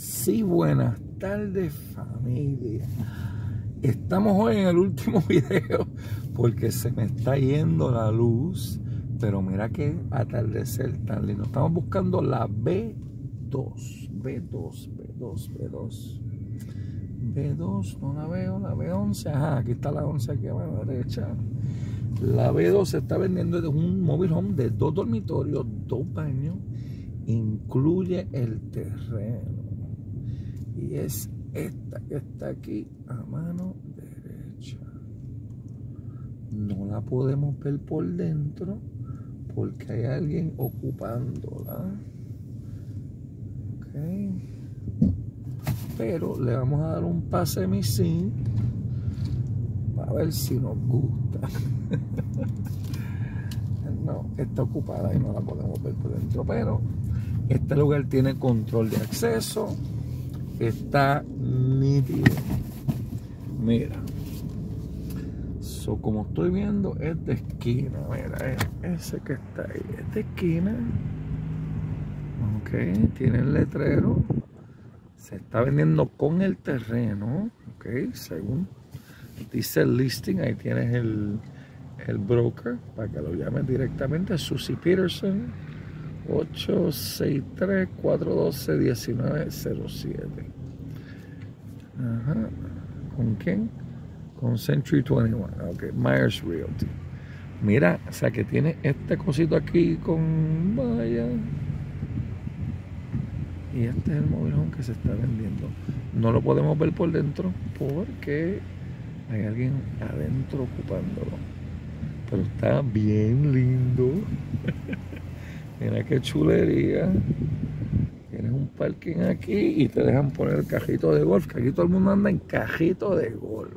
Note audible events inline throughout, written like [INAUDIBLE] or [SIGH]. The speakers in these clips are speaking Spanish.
Sí, buenas tardes familia. Estamos hoy en el último [LAUGHS] video porque se me está yendo la luz. Pero mira que atardecer tan lindo. Estamos buscando la B2. B2, B2, B2. B2, no la veo, la B11. Ajá, aquí está la 11 aquí a la derecha. La B2 se está vendiendo de un móvil home de dos dormitorios, dos baños. Incluye el terreno y es esta que está aquí a mano derecha. No la podemos ver por dentro porque hay alguien ocupándola. Pero le vamos a dar un pase misin para ver si nos gusta. [LAUGHS] no, está ocupada y no la podemos ver por dentro, pero este lugar tiene control de acceso está nítido. Mira. So, como estoy viendo, es de esquina. Mira, ese que está ahí. Es de esquina. Ok, tiene el letrero. Se está vendiendo con el terreno. Ok, según dice el listing, ahí tienes el, el broker para que lo llamen directamente. Susie Peterson. 863-412-1907. Ajá. ¿Con quién? Con Century 21. Ok, Myers Realty. Mira, o sea que tiene este cosito aquí con. Vaya. Y este es el móvil que se está vendiendo. No lo podemos ver por dentro porque hay alguien adentro ocupándolo. Pero está bien lindo. [LAUGHS] Mira qué chulería. Tienes un parking aquí y te dejan poner el cajito de golf, que aquí todo el mundo anda en cajito de golf.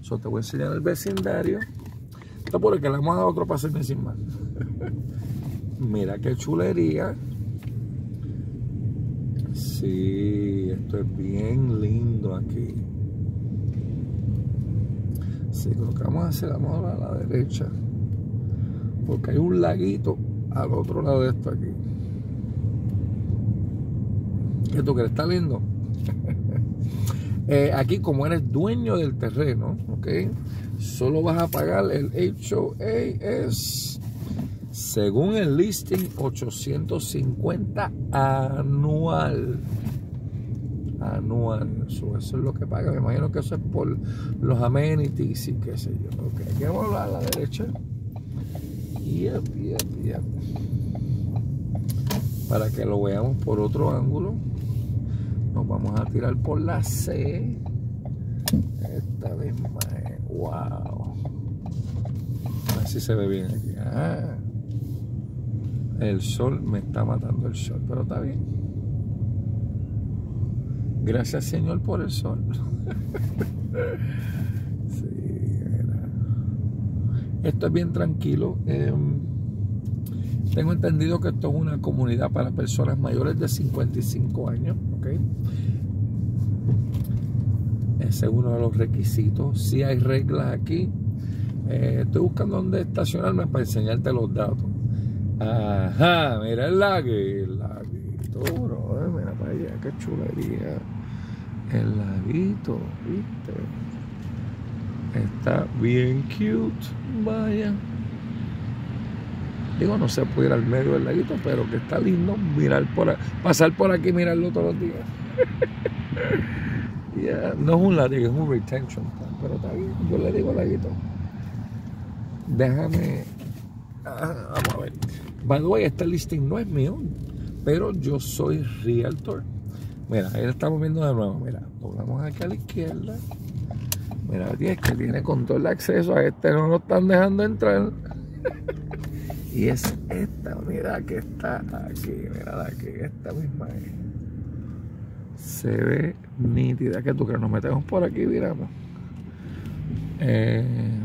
Eso te voy a enseñar el vecindario. Esto por el que le hemos dado otro pase sin más. Mira qué chulería. Sí, esto es bien lindo aquí. Sí, lo que vamos a la derecha. Porque hay un laguito al otro lado de esto aquí. ¿Qué tú crees? ¿Está lindo? [LAUGHS] Eh, aquí como eres dueño del terreno, ¿ok? Solo vas a pagar el HOA es, según el listing, 850 anual. Anual. Eso, es lo que paga. Me imagino que eso es por los amenities y qué sé yo. Ok, aquí vamos a la derecha. Para que lo veamos por otro ángulo, nos vamos a tirar por la C. Esta vez más. Wow. A ver si se ve bien aquí. Ah. El sol me está matando el sol, pero está bien. Gracias Señor por el sol. [LAUGHS] Esto es bien tranquilo. Em, tengo entendido que esto es una comunidad para personas mayores de 55 años. ¿okay? Ese es uno de los requisitos. Si hay reglas aquí. Eh, estoy buscando dónde estacionarme para enseñarte los datos. Ajá, mira el el laguito, mira para allá, qué chulería. El laguito, ¿viste? Está bien cute. Vaya. Digo, no se puede ir al medio del laguito, pero que está lindo mirar por pasar por aquí y mirarlo todos los días. [LAUGHS] No es un lago, es un retention pero está bien. Yo le digo laguito. Déjame. Ah, vamos a ver. By the way, este listing no es mío, pero yo soy realtor. Mira, ahí lo estamos viendo de nuevo. Mira, doblamos aquí a la izquierda. Mira, es que tiene control de acceso a este, no lo están dejando entrar. y es esta, mira que está aquí, mira aquí, esta misma Se ve nítida. que tú crees? Nos metemos por aquí, miramos. Eh,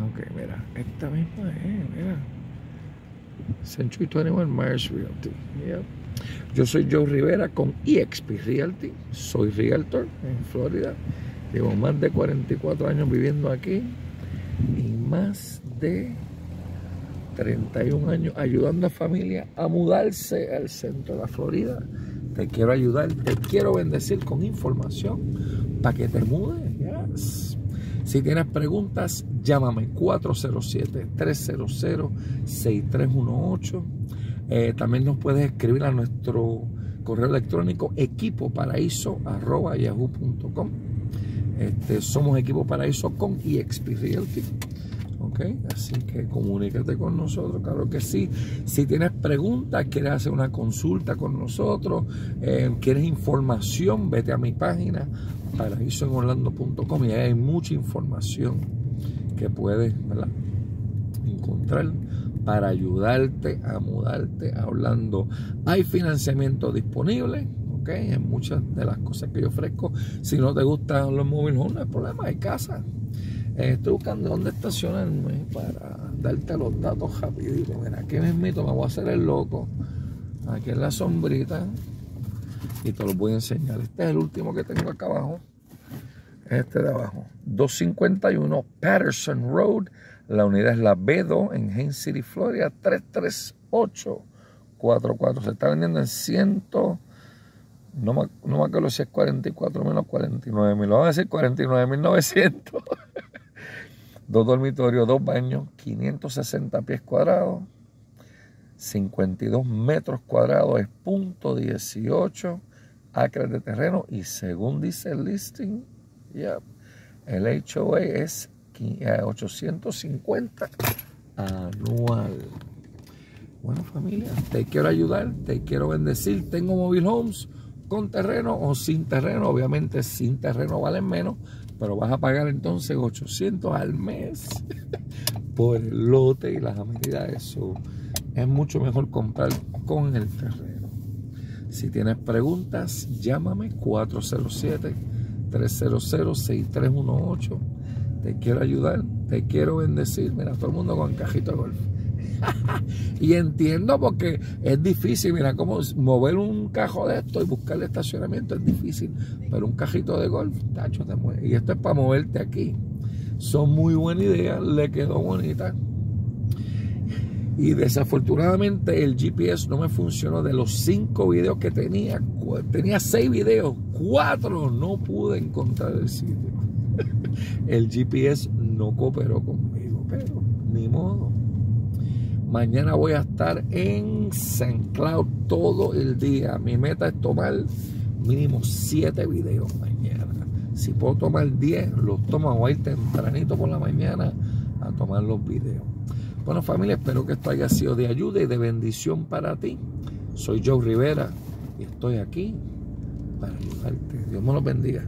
ok, mira, esta misma es, mira. Century 21 Myers Realty. Yo soy Joe Rivera con EXP Realty. Soy realtor en Florida. Llevo más de 44 años viviendo aquí y más de 31 años ayudando a familias a mudarse al centro de la Florida te quiero ayudar, te quiero bendecir con información para que te mudes. Si tienes preguntas, llámame 407-300-6318. Eh, también nos puedes escribir a nuestro correo electrónico equipoparaíso.yahoo.com. Este, somos Equipo Paraíso con EXP Realty. ¿ok? Así que comunícate con nosotros, claro que sí. Si tienes preguntas, quieres hacer una consulta con nosotros, eh, quieres información, vete a mi página paraísoenorlando.com y ahí hay mucha información que puedes encontrar para ayudarte a mudarte hablando. Hay financiamiento disponible, ¿ok? En muchas de las cosas que yo ofrezco. Si no te gustan los móviles, no hay problema, hay casa. Eh, estoy buscando dónde estacionarme para darte los datos rapidito. Mira, aquí mismito me voy a hacer el loco. Aquí en la sombrita. Y te los voy a enseñar. Este es el último que tengo acá abajo. Este de abajo. 251 Patterson Road. La unidad es la B2 en Haines City, Florida. 33844. Se está vendiendo en 100. No me, no me acuerdo si es 44 menos 49 mil. Vamos a decir 49 mil 900. [LAUGHS] dos dormitorios, dos baños, 560 pies cuadrados, 52 metros cuadrados es punto 18 acres de terreno y según dice el listing, el HOA es 850 anual. Bueno familia, te quiero ayudar, te quiero bendecir. Tengo mobile homes con terreno o sin terreno. Obviamente sin terreno valen menos, pero vas a pagar entonces 800 al mes [LAUGHS] por el lote y las amenidades. Es mucho mejor comprar con el terreno. Si tienes preguntas, llámame 407-300-6318. Te quiero ayudar, te quiero bendecir. Mira, todo el mundo con cajito de golf. [LAUGHS] y entiendo porque es difícil, mira, como mover un cajo de esto y buscar estacionamiento es difícil, pero un cajito de golf, tacho, te mueve. Y esto es para moverte aquí. Son muy buena idea, le quedó bonita. Y desafortunadamente el GPS no me funcionó. De los cinco videos que tenía, tenía seis videos, cuatro no pude encontrar el sitio. [LAUGHS] el GPS no cooperó conmigo, pero ni modo. Mañana voy a estar en San Cloud todo el día. Mi meta es tomar mínimo 7 videos mañana. Si puedo tomar 10, los tomo. Voy a ir tempranito por la mañana a tomar los videos. Bueno familia, espero que esto haya sido de ayuda y de bendición para ti. Soy Joe Rivera y estoy aquí para ayudarte. Dios me los bendiga.